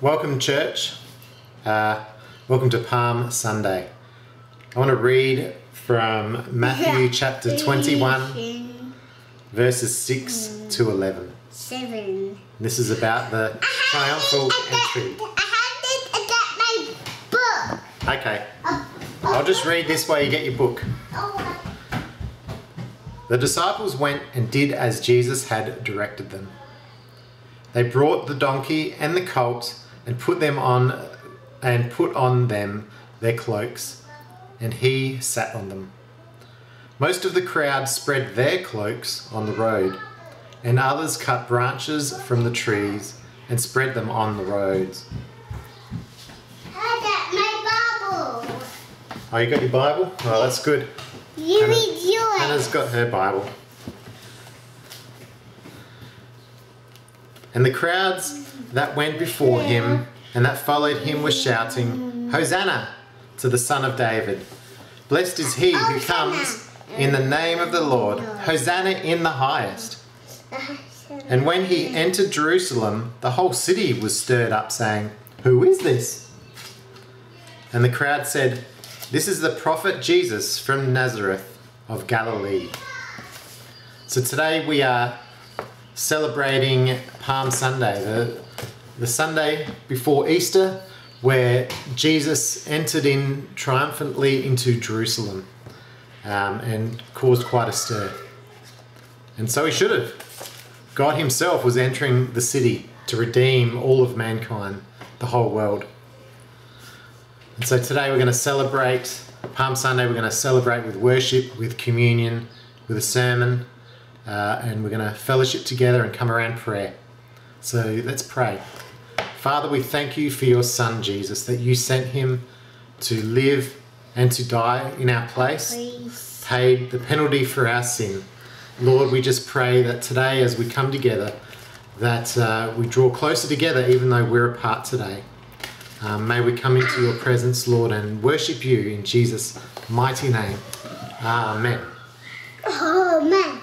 Welcome, church. Uh, welcome to Palm Sunday. I want to read from Matthew chapter 21, verses 6 to 11. Seven. This is about the triumphal entry. I have to get my book. Okay, I'll just read this while you get your book. Oh, The disciples went and did as Jesus had directed them. They brought the donkey and the colt and put them on and put on them their cloaks, and he sat on them. Most of the crowd spread their cloaks on the road, and others cut branches from the trees and spread them on the roads. I got my Bible. Oh, you got your Bible? Oh, that's good. You Hannah- read yours. Hannah's got her Bible. And the crowds that went before him and that followed him were shouting, Hosanna to the Son of David. Blessed is he who comes in the name of the Lord. Hosanna in the highest. And when he entered Jerusalem, the whole city was stirred up, saying, Who is this? And the crowd said, This is the prophet Jesus from Nazareth of Galilee. So today we are celebrating Palm Sunday, the, the Sunday before Easter, where Jesus entered in triumphantly into Jerusalem um, and caused quite a stir. And so he should have. God Himself was entering the city to redeem all of mankind, the whole world. And so today we're going to celebrate Palm Sunday, we're going to celebrate with worship, with communion, with a sermon, uh, and we're going to fellowship together and come around prayer. So let's pray. Father, we thank you for your Son Jesus, that you sent him to live and to die in our place Please. paid the penalty for our sin. Lord, we just pray that today, as we come together, that uh, we draw closer together, even though we're apart today. Um, may we come into your presence, Lord, and worship you in Jesus' mighty name. Amen. Oh man.